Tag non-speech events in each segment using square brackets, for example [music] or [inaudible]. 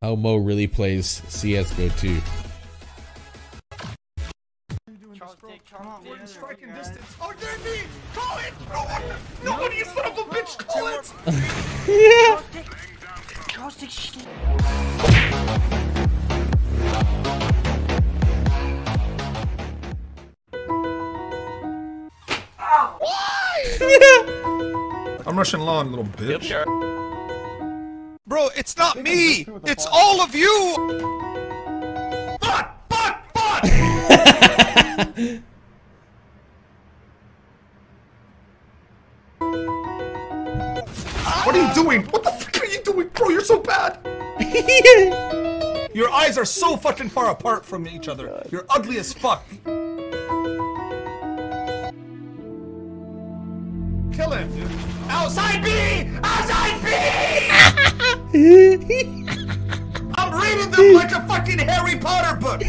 how Moe really plays CSGO 2. We're striking distance. Oh, you're me! Call it! No one! You son of a bitch! Call it! I'm rushing long, little bitch. Bro, it's not me! It's all of you! Fuck! Fuck! Fuck! [laughs] what are you doing? What the fuck are you doing? Bro, you're so bad! Your eyes are so fucking far apart from each other. You're ugly as fuck. Kill him, dude. Outside B! Outside B! I'm reading them like a fucking Harry Potter book.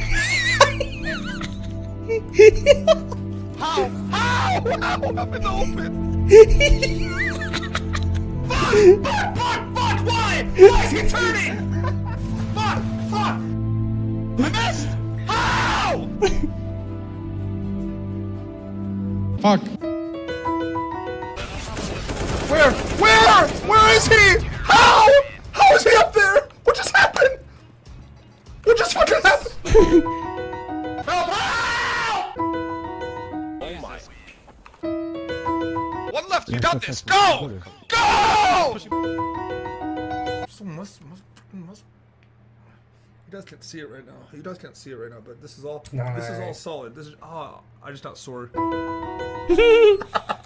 How? How? How? I'm in the open. fuck! Fuck! Fuck! Fuck! Why? Why is he turning? Fuck! Fuck! I missed! How? Fuck. Where? Where? Where is he? How? How is he up there? What just happened? What just fucking happened? help! Help! Oh my. One left. You got this. Go! Go! So must, must, must. You guys can't see it right now. You guys can't see it right now, but this is all. This is all solid. This is. Ah, I just got sword. [laughs]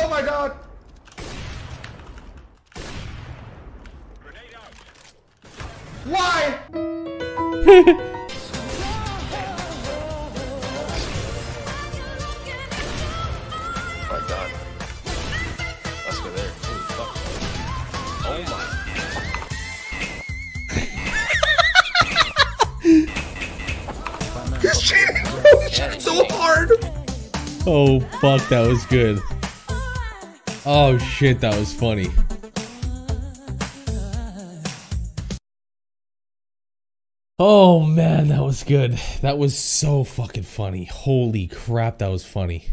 Oh my god! Why? Oh [laughs] my god. Let's go there. Holy fuck. Oh my. He's cheating! [laughs] [laughs] He's cheating so hard! Oh, fuck, that was good. Oh, shit, that was funny. Oh, man, that was good. That was so fucking funny. Holy crap, that was funny.